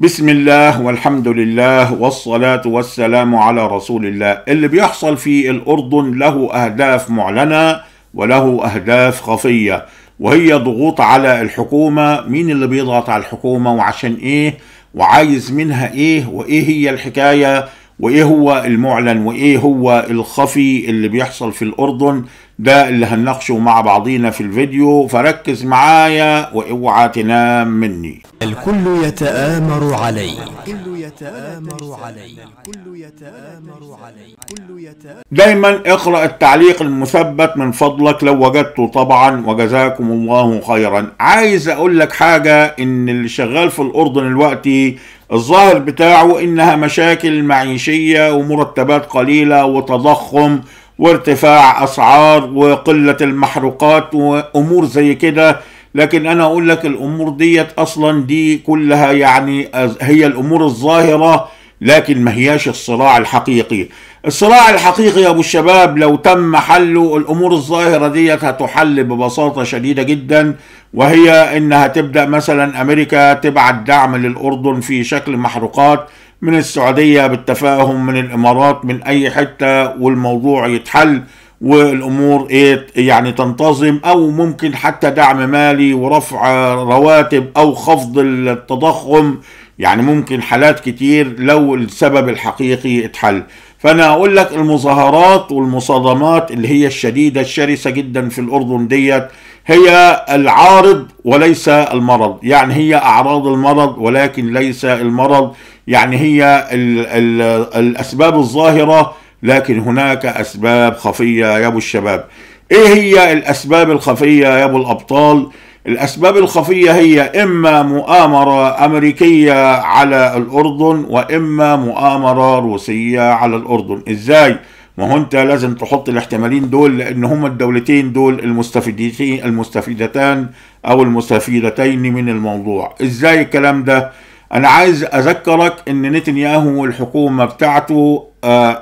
بسم الله والحمد لله والصلاة والسلام على رسول الله. اللي بيحصل في الأردن له أهداف معلنة وله أهداف خفية وهي ضغوط على الحكومة. مين اللي بيضغط على الحكومة وعشان إيه؟ وعايز منها إيه؟ وإيه هي الحكاية؟ وإيه هو المعلن؟ وإيه هو الخفي اللي بيحصل في الأردن؟ ده اللي هنناقشه مع بعضينا في الفيديو فركز معايا واوعى تنام مني. الكل يتآمر علي. الكل يتآمر علي. الكل يتآمر علي. الكل يتآمر دايما اقرأ التعليق المثبت من فضلك لو وجدته طبعا وجزاكم الله خيرا. عايز أقول لك حاجة إن اللي شغال في الأردن الوقتي الظاهر بتاعه إنها مشاكل معيشية ومرتبات قليلة وتضخم وارتفاع أسعار وقلة المحروقات وأمور زي كده. لكن أنا أقول لك الأمور ديت أصلا دي كلها يعني هي الأمور الظاهرة لكن ما هياش الصراع الحقيقي. الصراع الحقيقي يا أبو الشباب لو تم حله الأمور الظاهرة ديت هتحل ببساطة شديدة جدا وهي إنها تبدأ مثلا أمريكا تبعت دعم للأردن في شكل محروقات. من السعودية بالتفاهم من الإمارات من أي حتة والموضوع يتحل والأمور إيه يعني تنتظم أو ممكن حتى دعم مالي ورفع رواتب أو خفض التضخم. يعني ممكن حالات كتير لو السبب الحقيقي اتحل فأنا أقول لك المظاهرات والمصادمات اللي هي الشديدة الشرسة جدا في الأردن ديت هي العارض وليس المرض. يعني هي أعراض المرض ولكن ليس المرض. يعني هي ال ال الأسباب الظاهرة لكن هناك أسباب خفية يا أبو الشباب. إيه هي الأسباب الخفية يا أبو الأبطال؟ الأسباب الخفية هي إما مؤامرة أمريكية على الأردن وإما مؤامرة روسية على الأردن. إزاي؟ ما هو أنت لازم تحط الاحتمالين دول لأن هما الدولتين دول المستفيدتين المستفيدتان أو المستفيدتين من الموضوع. إزاي الكلام ده؟ أنا عايز أذكرك إن نتنياهو والحكومة بتاعته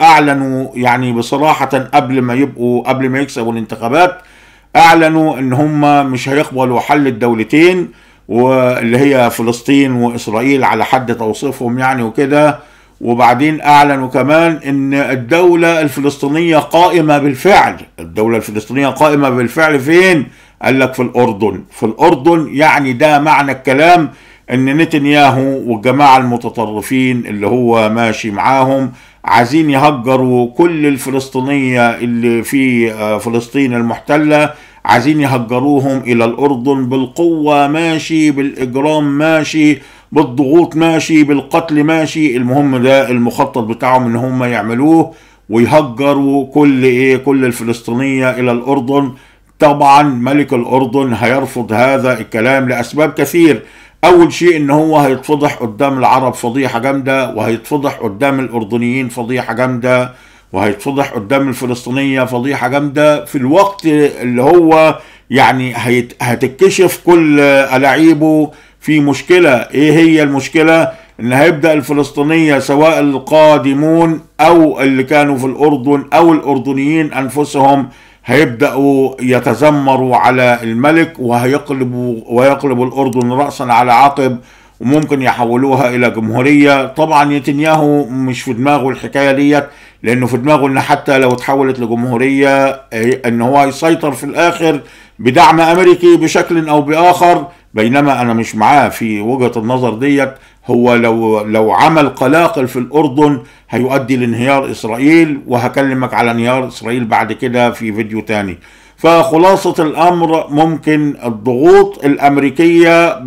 أعلنوا يعني بصراحة قبل ما يبقوا قبل ما يكسبوا الانتخابات أعلنوا إن هم مش هيقبلوا حل الدولتين واللي هي فلسطين وإسرائيل على حد توصيفهم يعني وكده. وبعدين أعلنوا كمان إن الدولة الفلسطينية قائمة بالفعل. الدولة الفلسطينية قائمة بالفعل فين؟ قال لك في الأردن. في الأردن يعني ده معنى الكلام إن نتنياهو والجماعة المتطرفين اللي هو ماشي معاهم عايزين يهجروا كل الفلسطينية اللي في فلسطين المحتلة عايزين يهجروهم إلى الأردن بالقوة ماشي بالإجرام ماشي بالضغوط ماشي بالقتل ماشي. المهم ده المخطط بتاعهم إن هم يعملوه ويهجروا كل إيه كل الفلسطينية إلى الأردن. طبعا ملك الأردن هيرفض هذا الكلام لأسباب كثير. أول شيء إن هو هيتفضح قدام العرب فضيحة جامدة وهيتفضح قدام الأردنيين فضيحة جامدة وهيتفضح قدام الفلسطينية فضيحة جامدة. في الوقت اللي هو يعني هتكشف كل ألاعيبه في مشكلة. إيه هي المشكلة؟ إن هيبدأ الفلسطينية سواء القادمون أو اللي كانوا في الأردن أو الأردنيين أنفسهم هيبدأوا يتذمروا على الملك وهيقلبوا ويقلبوا الأردن رأسا على عقب وممكن يحولوها إلى جمهورية. طبعا نتنياهو مش في دماغه الحكاية ديت لأنه في دماغه إن حتى لو اتحولت لجمهورية إن هو يسيطر في الآخر بدعم أمريكي بشكل أو بآخر. بينما أنا مش معاه في وجهة النظر ديت. هو لو لو عمل قلاقل في الأردن هيؤدي لانهيار إسرائيل وهكلمك على انهيار إسرائيل بعد كده في فيديو تاني. فخلاصة الأمر ممكن الضغوط الأمريكية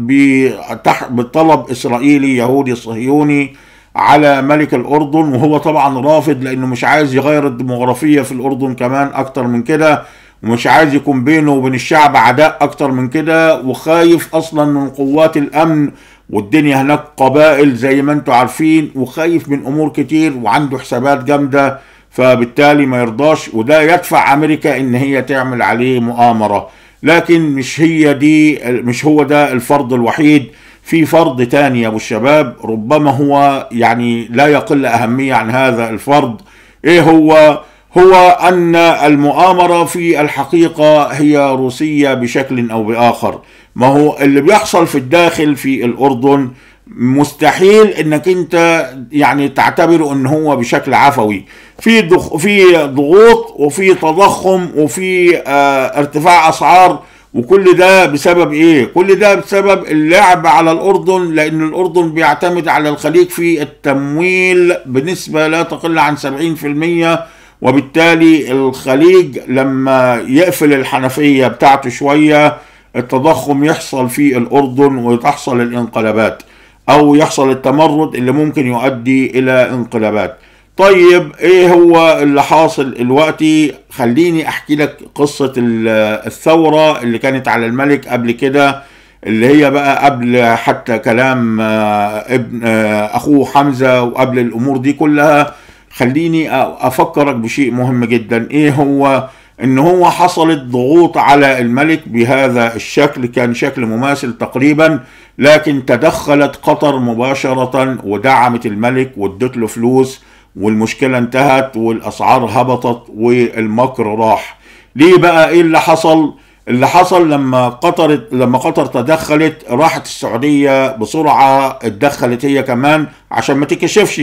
بطلب إسرائيلي يهودي صهيوني على ملك الأردن وهو طبعا رافض لأنه مش عايز يغير الديموغرافية في الأردن كمان أكتر من كده ومش عايز يكون بينه وبين الشعب عداء أكتر من كده وخايف أصلا من قوات الأمن والدنيا هناك قبائل زي ما أنتم عارفين وخايف من أمور كتير وعنده حسابات جامدة فبالتالي ما يرضاش وده يدفع أمريكا إن هي تعمل عليه مؤامرة. لكن مش هي دي مش هو ده الفرض الوحيد. في فرض تاني يا أبو الشباب ربما هو يعني لا يقل أهمية عن هذا الفرض. إيه هو؟ هو أن المؤامرة في الحقيقة هي روسية بشكل أو بآخر. ما هو اللي بيحصل في الداخل في الأردن مستحيل إنك أنت يعني تعتبره إن هو بشكل عفوي. في ضغ... في ضغوط وفي تضخم وفي آه ارتفاع أسعار وكل ده بسبب إيه؟ كل ده بسبب اللعب على الأردن لأن الأردن بيعتمد على الخليج في التمويل بنسبة لا تقل عن 70% وبالتالي الخليج لما يقفل الحنفية بتاعته شوية التضخم يحصل في الأردن وتحصل الانقلابات أو يحصل التمرد اللي ممكن يؤدي إلى انقلابات. طيب إيه هو اللي حاصل دلوقتي؟ خليني أحكي لك قصة الثورة اللي كانت على الملك قبل كده اللي هي بقى قبل حتى كلام ابن أخوه حمزة وقبل الأمور دي كلها. خليني أفكرك بشيء مهم جدا. إيه هو إن هو حصلت ضغوط على الملك بهذا الشكل كان شكل مماثل تقريبا لكن تدخلت قطر مباشرة ودعمت الملك وادت له فلوس والمشكلة انتهت والأسعار هبطت والمكر راح. ليه بقى؟ إيه اللي حصل؟ اللي حصل لما قطر لما قطر تدخلت راحت السعودية بسرعة اتدخلت هي كمان عشان ما تكشفش.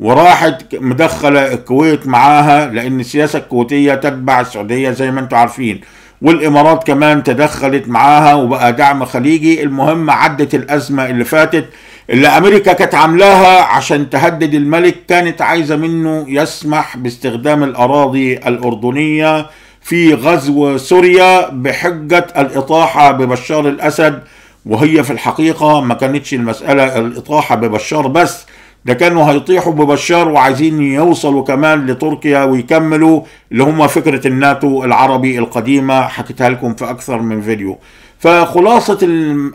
وراحت مدخلة الكويت معاها لأن السياسة الكويتية تتبع السعودية زي ما أنتم عارفين. والإمارات كمان تدخلت معاها وبقى دعم خليجي. المهم عدت الأزمة اللي فاتت اللي أمريكا كانت عاملاها عشان تهدد الملك كانت عايزة منه يسمح باستخدام الأراضي الأردنية في غزو سوريا بحجة الإطاحة ببشار الأسد. وهي في الحقيقة ما كانتش المسألة الإطاحة ببشار بس ده كانوا هيطيحوا ببشار وعايزين يوصلوا كمان لتركيا ويكملوا اللي هم فكرة الناتو العربي القديمة حكيتها لكم في أكثر من فيديو. فخلاصة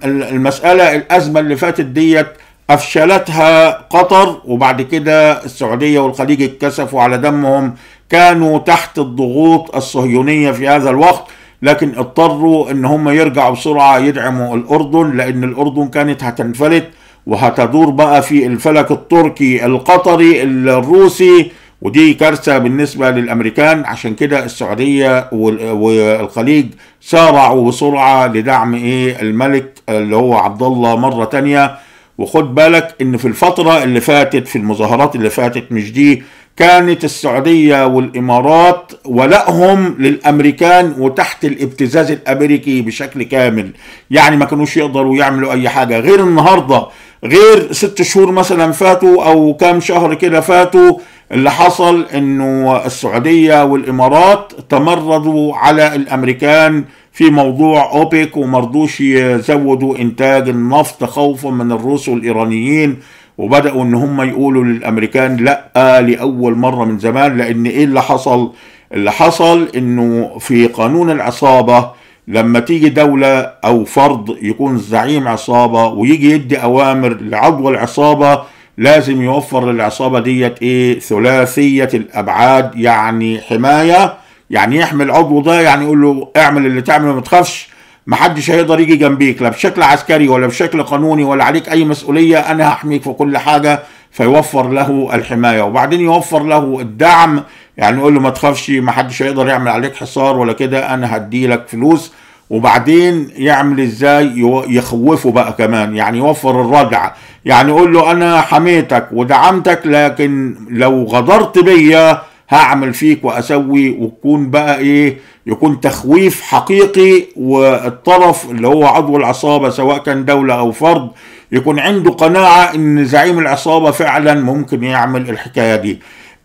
المسألة الأزمة اللي فاتت ديت أفشلتها قطر وبعد كده السعودية والخليج اتكسفوا على دمهم كانوا تحت الضغوط الصهيونية في هذا الوقت لكن اضطروا إن هم يرجعوا بسرعة يدعموا الأردن لأن الأردن كانت هتنفلت وهتدور بقى في الفلك التركي القطري الروسي. ودي كارثة بالنسبة للأمريكان. عشان كده السعودية والخليج سارعوا بسرعة لدعم إيه؟ الملك اللي هو عبد الله مرة تانية. وخد بالك إن في الفترة اللي فاتت في المظاهرات اللي فاتت مش دي كانت السعودية والإمارات ولائهم للأمريكان وتحت الابتزاز الأمريكي بشكل كامل. يعني ما كانوش يقدروا يعملوا أي حاجة. غير النهاردة غير ست شهور مثلا فاتوا أو كام شهر كده فاتوا اللي حصل إنه السعودية والإمارات تمردوا على الأمريكان في موضوع أوبك ومرضوش يزودوا إنتاج النفط خوفا من الروس والإيرانيين وبدأوا إن هم يقولوا للأمريكان لأ لأول مرة من زمان لأن إيه اللي حصل؟ اللي حصل إنه في قانون العصابة لما تيجي دولة أو فرد يكون زعيم عصابة ويجي يدي أوامر لعضو العصابة لازم يوفر للعصابة ديت إيه؟ ثلاثية الأبعاد يعني حماية. يعني يحمي العضو ده يعني يقول له اعمل اللي تعمله ما تخافش. محدش هيقدر يجي جنبيك لا بشكل عسكري ولا بشكل قانوني ولا عليك أي مسؤولية. أنا هحميك في كل حاجة. فيوفر له الحماية. وبعدين يوفر له الدعم يعني يقول له ما تخافش محدش هيقدر يعمل عليك حصار ولا كده أنا هديلك فلوس. وبعدين يعمل إزاي؟ يخوفه بقى كمان يعني يوفر الردع يعني يقول له أنا حميتك ودعمتك لكن لو غدرت بيا هعمل فيك وأسوي وتكون بقى إيه؟ يكون تخويف حقيقي والطرف اللي هو عضو العصابة سواء كان دولة أو فرد يكون عنده قناعة إن زعيم العصابة فعلا ممكن يعمل الحكاية دي.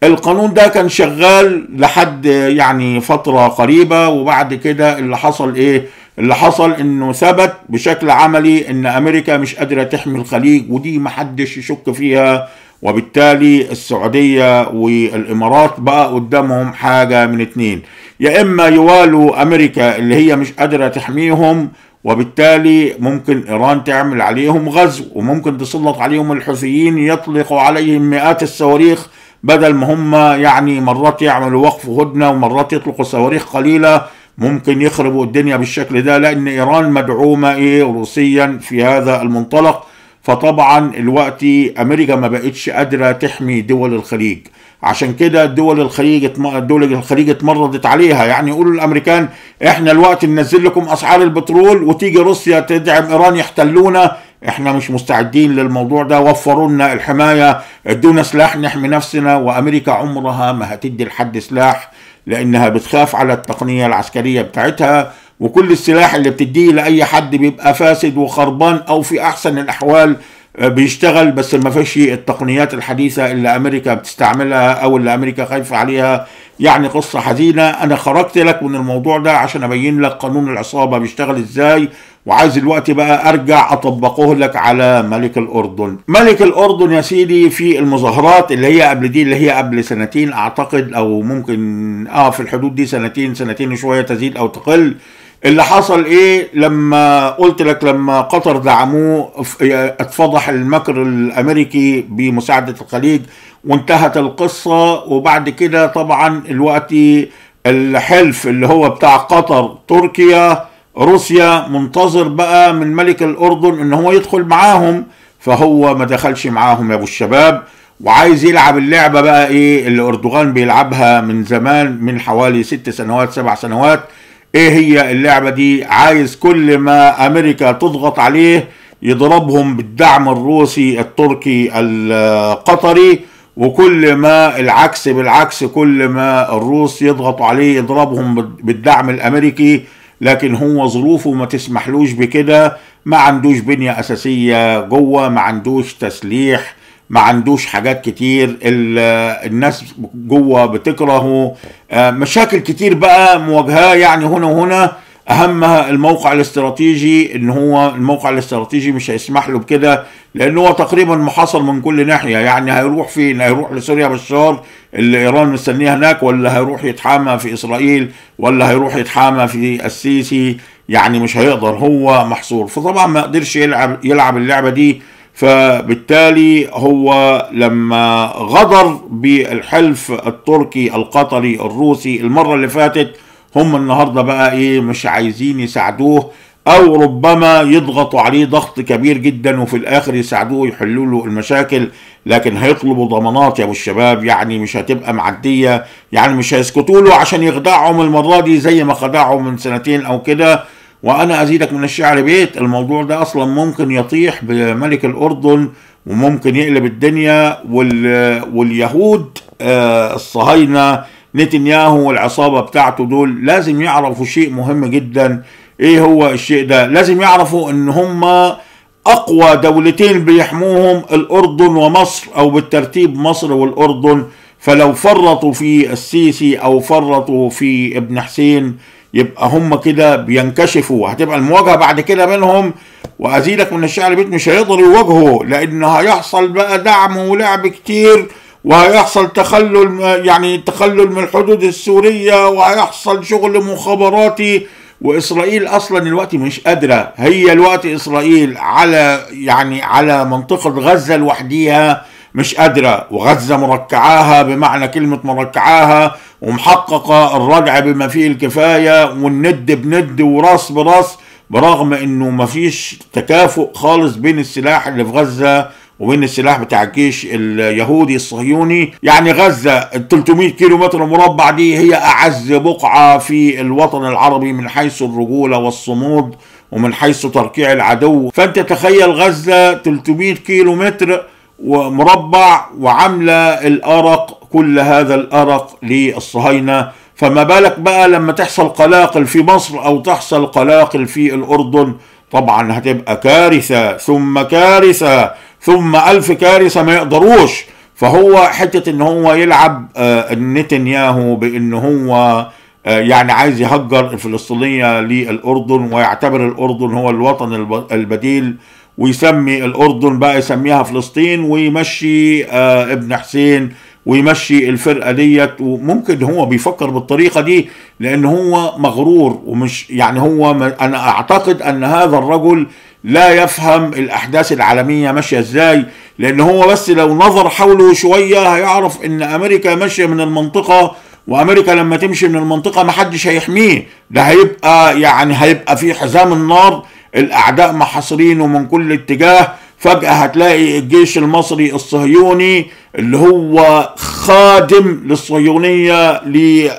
القانون ده كان شغال لحد يعني فترة قريبة وبعد كده اللي حصل إيه؟ اللي حصل إنه ثبت بشكل عملي إن أمريكا مش قادرة تحمي الخليج ودي محدش يشك فيها. وبالتالي السعودية والإمارات بقى قدامهم حاجة من اتنين. يا إما يوالوا أمريكا اللي هي مش قادرة تحميهم وبالتالي ممكن إيران تعمل عليهم غزو وممكن تسلط عليهم الحوثيين يطلقوا عليهم مئات الصواريخ بدل ما هم يعني مرات يعملوا وقف هدنه ومرات يطلقوا صواريخ قليلة ممكن يخربوا الدنيا بالشكل ده لأن إيران مدعومة إيه روسيا في هذا المنطلق. فطبعا الوقت أمريكا ما بقتش قادرة تحمي دول الخليج. عشان كده دول الخليج دول الخليج اتمردت عليها. يعني يقولوا الأمريكان إحنا الوقت ننزل لكم أسعار البترول وتيجي روسيا تدعم إيران يحتلونا. إحنا مش مستعدين للموضوع ده. وفروا لنا الحماية ادونا سلاح نحمي نفسنا. وأمريكا عمرها ما هتدي لحد سلاح لأنها بتخاف على التقنية العسكرية بتاعتها. وكل السلاح اللي بتديه لأي حد بيبقى فاسد وخربان أو في أحسن الأحوال بيشتغل بس ما فيش التقنيات الحديثة اللي أمريكا بتستعملها أو اللي أمريكا خايفة عليها. يعني قصة حزينة. أنا خرجت لك من الموضوع ده عشان أبين لك قانون العصابة بيشتغل إزاي وعايز الوقت بقى أرجع أطبقه لك على ملك الأردن. ملك الأردن يا سيدي في المظاهرات اللي هي قبل دي اللي هي قبل سنتين أعتقد أو ممكن آه في الحدود دي سنتين سنتين وشوية تزيد أو تقل. اللي حصل إيه لما قلت لك لما قطر دعموه اتفضح المكر الأمريكي بمساعدة الخليج وانتهت القصة. وبعد كده طبعا الوقت الحلف اللي هو بتاع قطر تركيا روسيا منتظر بقى من ملك الأردن إن هو يدخل معاهم. فهو ما دخلش معاهم يا أبو الشباب. وعايز يلعب اللعبة بقى إيه اللي أردوغان بيلعبها من زمان من حوالي ست سنوات سبع سنوات. إيه هي اللعبة دي؟ عايز كل ما أمريكا تضغط عليه يضربهم بالدعم الروسي التركي القطري وكل ما العكس بالعكس كل ما الروس يضغطوا عليه يضربهم بالدعم الأمريكي. لكن هو ظروفه ما تسمحلوش بكده. ما عندوش بنية أساسية جوه ما عندوش تسليح. ما عندوش حاجات كتير الناس جوه بتكرهه. مشاكل كتير بقى مواجهاه يعني هنا وهنا. اهمها الموقع الاستراتيجي إن هو الموقع الاستراتيجي مش هيسمح له بكده لأن هو تقريبا محاصر من كل ناحية. يعني هيروح فين؟ هيروح لسوريا بشار اللي إيران مستنيه هناك ولا هيروح يتحامى في إسرائيل ولا هيروح يتحامى في السيسي؟ يعني مش هيقدر هو محصور. فطبعا ما قدرش يلعب يلعب اللعبة دي. فبالتالي هو لما غدر بالحلف التركي القطري الروسي المرة اللي فاتت هم النهارده بقى إيه مش عايزين يساعدوه أو ربما يضغطوا عليه ضغط كبير جدا وفي الآخر يساعدوه يحلوا له المشاكل لكن هيطلبوا ضمانات يا أبو الشباب يعني مش هتبقى معدية يعني مش هيسكتوا له عشان يخدعهم المرة دي زي ما خدعهم من سنتين أو كده. وأنا أزيدك من الشعر بيت. الموضوع ده أصلا ممكن يطيح بملك الأردن وممكن يقلب الدنيا وال... واليهود آه الصهاينة نتنياهو والعصابة بتاعته دول لازم يعرفوا شيء مهم جدا. إيه هو الشيء ده؟ لازم يعرفوا إن هم أقوى دولتين بيحموهم الأردن ومصر أو بالترتيب مصر والأردن. فلو فرطوا في السيسي أو فرطوا في ابن حسين يبقى هم كده بينكشفوا. هتبقى المواجهة بعد كده بينهم وأزيدك من الشعر بيت مش هيقدروا يواجهوا لأن هيحصل بقى دعم ولعب كتير وهيحصل تخلل يعني تخلل من الحدود السورية وهيحصل شغل مخابراتي. وإسرائيل أصلا الوقت مش قادرة. هي الوقت إسرائيل على يعني على منطقة غزة لوحديها. مش قادرة. وغزة مركعاها بمعنى كلمة مركعاها ومحققة الردع بما فيه الكفاية والند بند وراس براس برغم إنه مفيش تكافؤ خالص بين السلاح اللي في غزة وبين السلاح بتاع الجيش اليهودي الصهيوني. يعني غزة ال 300 كيلو متر مربع دي هي أعز بقعة في الوطن العربي من حيث الرجولة والصمود ومن حيث تركيع العدو. فأنت تخيل غزة 300 كيلو متر ومربع وعاملة الأرق كل هذا الأرق للصهاينة. فما بالك بقى لما تحصل قلاقل في مصر أو تحصل قلاقل في الأردن؟ طبعا هتبقى كارثة ثم كارثة ثم ألف كارثة ما يقدروش. فهو حتة إن هو يلعب آه نتنياهو بإن هو آه يعني عايز يهجر الفلسطينية للأردن ويعتبر الأردن هو الوطن البديل ويسمي الأردن بقى يسميها فلسطين ويمشي آه ابن حسين ويمشي الفرقة ديت. وممكن هو بيفكر بالطريقة دي لأن هو مغرور ومش يعني هو أنا أعتقد أن هذا الرجل لا يفهم الأحداث العالمية ماشية إزاي. لأن هو بس لو نظر حوله شوية هيعرف إن أمريكا ماشية من المنطقة وأمريكا لما تمشي من المنطقة محدش هيحميه. ده هيبقى يعني هيبقى في حزام النار الأعداء محاصرينه من كل اتجاه فجأة هتلاقي الجيش المصري الصهيوني اللي هو خادم للصهيونية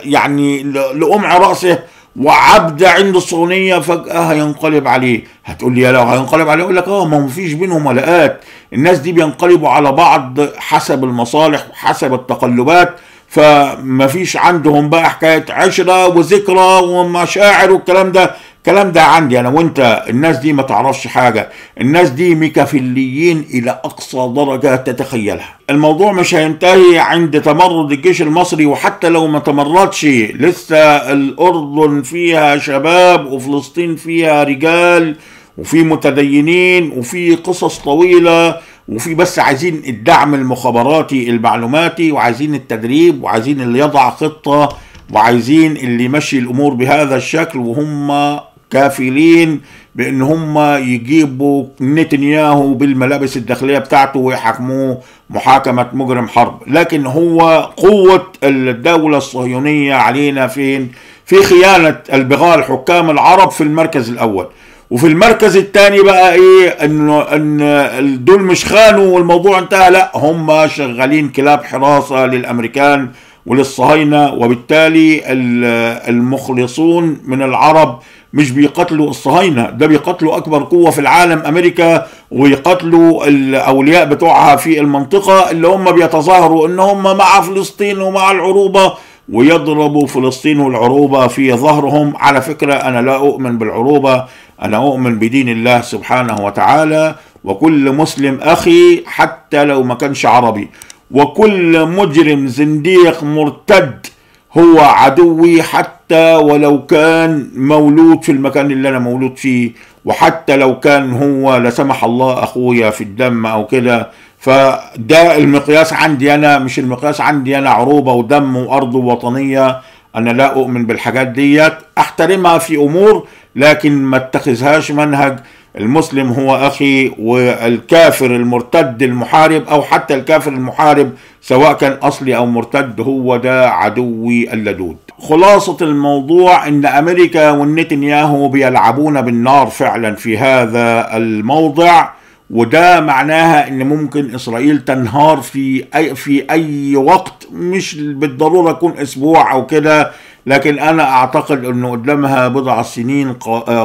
يعني لأمع رأسه وعبد عند الصهيونية فجأة هينقلب عليه. هتقول لي يا لو هينقلب عليه؟ أقول لك آه ما فيش بينهم ولاءات الناس دي بينقلبوا على بعض حسب المصالح وحسب التقلبات. فما فيش عندهم بقى حكاية عشرة وذكرى ومشاعر والكلام ده. الكلام ده عندي أنا وأنت. الناس دي ما تعرفش حاجة. الناس دي ميكافيليين إلى أقصى درجة تتخيلها. الموضوع مش هينتهي عند تمرد الجيش المصري وحتى لو ما تمردش لسه الأردن فيها شباب وفلسطين فيها رجال وفي متدينين وفي قصص طويلة. وفي بس عايزين الدعم المخابراتي المعلوماتي وعايزين التدريب وعايزين اللي يضع خطة وعايزين اللي يمشي الأمور بهذا الشكل وهم كافلين بأن هم يجيبوا نتنياهو بالملابس الداخلية بتاعته ويحاكموه محاكمة مجرم حرب. لكن هو قوة الدولة الصهيونية علينا فين؟ في خيانة البغاء الحكام العرب في المركز الأول. وفي المركز الثاني بقى إيه انه إن دول مش خانوا والموضوع انتهى. لا هم شغالين كلاب حراسة للأمريكان وللصهاينة وبالتالي المخلصون من العرب مش بيقتلوا الصهاينة ده بيقتلوا أكبر قوة في العالم أمريكا ويقتلوا الأولياء بتوعها في المنطقة اللي هم بيتظاهروا ان هم مع فلسطين ومع العروبة ويضربوا فلسطين والعروبة في ظهرهم. على فكرة أنا لا أؤمن بالعروبة أنا اؤمن بدين الله سبحانه وتعالى وكل مسلم أخي حتى لو ما كانش عربي. وكل مجرم زنديق مرتد هو عدوي حتى ولو كان مولود في المكان اللي أنا مولود فيه وحتى لو كان هو لا سمح الله أخويا في الدم أو كده. فده المقياس عندي أنا مش المقياس عندي أنا عروبة ودم وأرض وطنية. أنا لا أؤمن بالحاجات ديت أحترمها في أمور لكن ما اتخذهاش منهج المسلم هو أخي والكافر المرتد المحارب أو حتى الكافر المحارب سواء كان أصلي أو مرتد هو ده عدوي اللدود. خلاصة الموضوع إن أمريكا والنتنياهو بيلعبون بالنار فعلا في هذا الموضع. وده معناها إن ممكن إسرائيل تنهار في اي في أي وقت مش بالضرورة يكون أسبوع أو كده. لكن أنا أعتقد إنه قدامها بضع سنين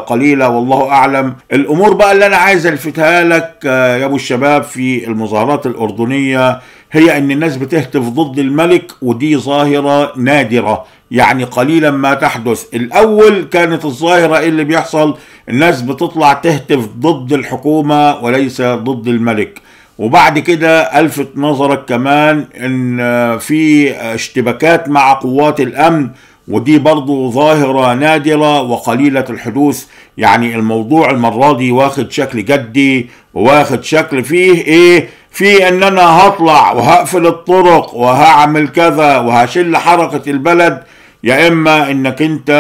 قليلة والله أعلم. الأمور بقى اللي أنا عايز ألفتها لك يا أبو الشباب في المظاهرات الأردنية هي إن الناس بتهتف ضد الملك ودي ظاهرة نادرة يعني قليلا ما تحدث. الأول كانت الظاهرة إيه اللي بيحصل؟ الناس بتطلع تهتف ضد الحكومة وليس ضد الملك. وبعد كده ألفت نظرك كمان إن في اشتباكات مع قوات الأمن ودي برضو ظاهرة نادرة وقليلة الحدوث. يعني الموضوع المرة دي واخد شكل جدي وواخد شكل فيه إيه؟ في ان أنا هطلع وهقفل الطرق وهعمل كذا وهشل حركة البلد. يا إما إنك أنت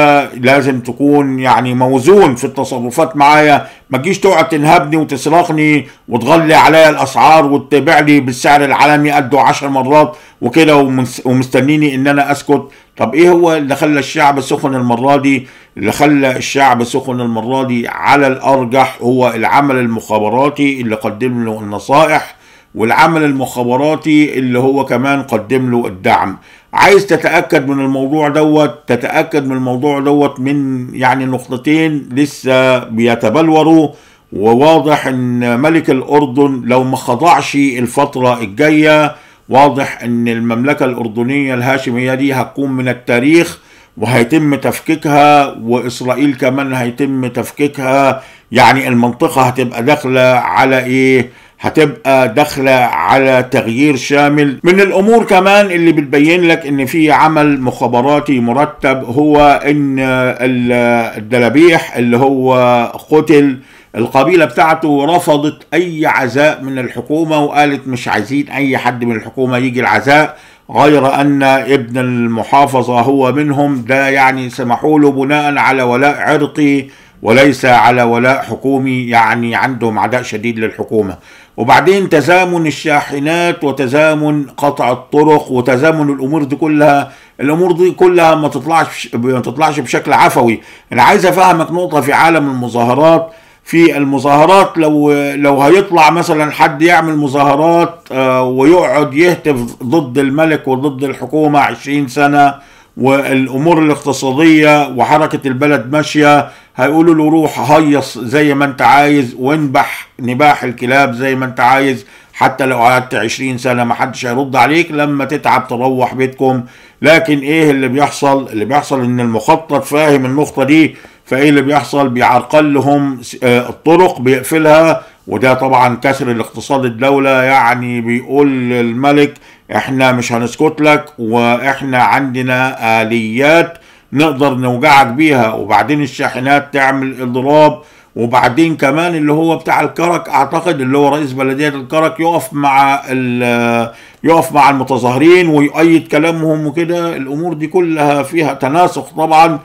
لازم تكون يعني موزون في التصرفات معايا ما تجيش تقعد تنهبني وتسرقني وتغلي عليا الأسعار وتبيع لي بالسعر العالمي قده عشر مرات وكده ومستنيني إن أنا أسكت. طب إيه هو اللي خلى الشعب سخن المرة دي؟ اللي خلى الشعب سخن المرة دي على الأرجح هو العمل المخابراتي اللي قدم له النصائح والعمل المخابراتي اللي هو كمان قدم له الدعم. عايز تتأكد من الموضوع دوت تتأكد من الموضوع دوت من يعني نقطتين لسه بيتبلوروا وواضح إن ملك الأردن لو ما خضعش الفترة الجاية واضح إن المملكة الأردنية الهاشمية دي هتكون من التاريخ وهيتم تفكيكها وإسرائيل كمان هيتم تفكيكها يعني المنطقة هتبقى داخلة على إيه؟ هتبقى داخلة على تغيير شامل من الأمور كمان اللي بتبين لك إن في عمل مخابراتي مرتب هو إن الدلابيح اللي هو قتل القبيلة بتاعته رفضت أي عزاء من الحكومة وقالت مش عايزين أي حد من الحكومة يجي العزاء غير أن ابن المحافظة هو منهم ده يعني سمحوا له بناء على ولاء عرقي وليس على ولاء حكومي يعني عندهم عداء شديد للحكومة. وبعدين تزامن الشاحنات وتزامن قطع الطرق وتزامن الأمور دي كلها الأمور دي كلها ما تطلعش ما تطلعش بشكل عفوي. أنا عايز أفهمك نقطة في عالم المظاهرات. في المظاهرات لو لو هيطلع مثلا حد يعمل مظاهرات آه، ويقعد يهتف ضد الملك وضد الحكومة عشرين سنة والأمور الاقتصادية وحركة البلد ماشية هيقولوا له روح هيص زي ما انت عايز وانبح نباح الكلاب زي ما انت عايز. حتى لو قعدت 20 سنة ما حدش هيرد عليك لما تتعب تروح بيتكم. لكن إيه اللي بيحصل؟ اللي بيحصل ان المخطط فاهم النقطة دي. فايه اللي بيحصل؟ بيعرقل لهم آه، الطرق بيقفلها. وده طبعا كسر الاقتصاد الدولة. يعني بيقول للملك إحنا مش هنسكت لك وإحنا عندنا آليات نقدر نوجعك بيها وبعدين الشاحنات تعمل اضراب وبعدين كمان اللي هو بتاع الكرك أعتقد اللي هو رئيس بلدية الكرك يقف مع ال- يقف مع المتظاهرين ويؤيد كلامهم وكده. الأمور دي كلها فيها تناسق طبعا.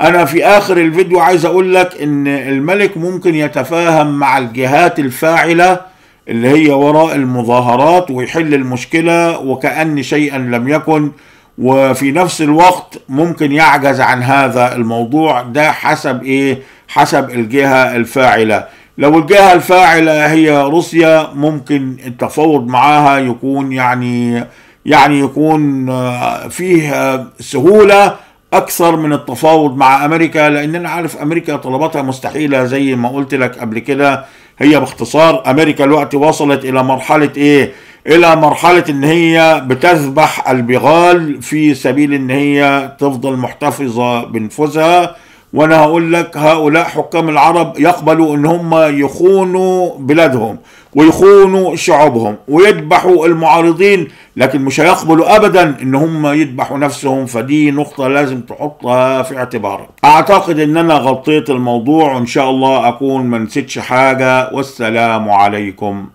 أنا في آخر الفيديو عايز أقول لك إن الملك ممكن يتفاهم مع الجهات الفاعلة اللي هي وراء المظاهرات ويحل المشكلة وكأن شيئا لم يكن. وفي نفس الوقت ممكن يعجز عن هذا الموضوع ده حسب إيه؟ حسب الجهة الفاعلة. لو الجهة الفاعلة هي روسيا ممكن التفاوض معاها يكون يعني يعني يكون آه، فيه آه، سهولة أكثر من التفاوض مع أمريكا لأن أنا عارف أمريكا طلباتها مستحيلة زي ما قلت لك قبل كده. هي باختصار أمريكا الوقت وصلت إلى مرحلة إيه؟ إلى مرحلة إن هي بتذبح البغال في سبيل إن هي تفضل محتفظة بنفوذها وأنا هقول لك هؤلاء حكام العرب يقبلوا إن هم يخونوا بلادهم ويخونوا شعوبهم ويذبحوا المعارضين لكن مش هيقبلوا ابدا إن هم يذبحوا نفسهم. فدي نقطة لازم تحطها في اعتبارك أعتقد إن أنا غطيت الموضوع وإن شاء الله أكون ما نسيتش حاجة. والسلام عليكم.